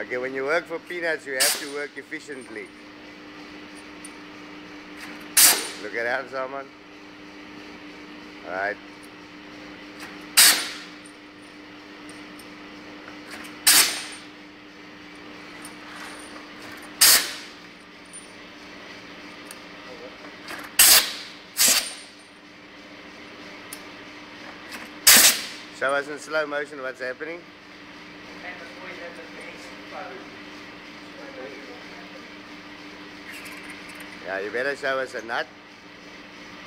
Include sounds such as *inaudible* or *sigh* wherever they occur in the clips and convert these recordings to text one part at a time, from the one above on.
Okay, when you work for peanuts, you have to work efficiently. Look at that, someone. Alright. Show us in slow motion what's happening. Yeah, you better show us a nut.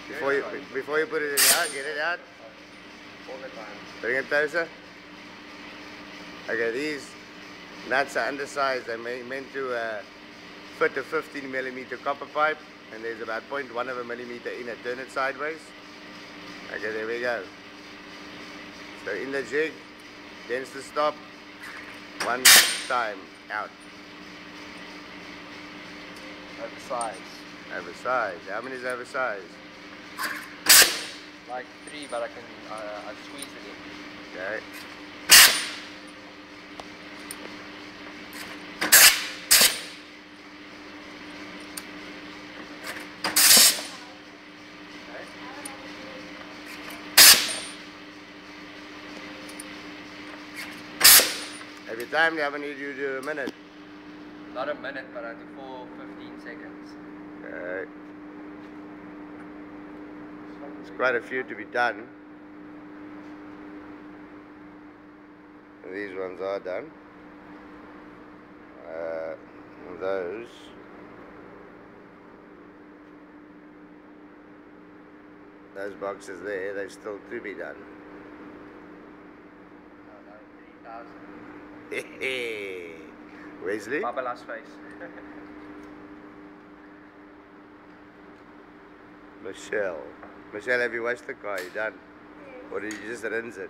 Before you before you put it in out, get it out. Bring it closer. Okay, these nuts are undersized. They're meant to uh, fit a 15 millimeter copper pipe, and there's about 0.1 of a millimeter in it. Turn it sideways. Okay, there we go. So in the jig, against the stop, one time out. Oversized. Oversized. How many is oversized? Like three, but I can uh, I squeeze it in. Okay. Every time, how many do you do a minute? Not a minute, but I do for 15 seconds. Okay. There's quite a few to be done. These ones are done. Uh, those. Those boxes there, they're still to be done. No, no, *laughs* 3,000. Wesley? Babala's face. Michelle. Michelle, have you washed the car? You done? Or did you just rinse it?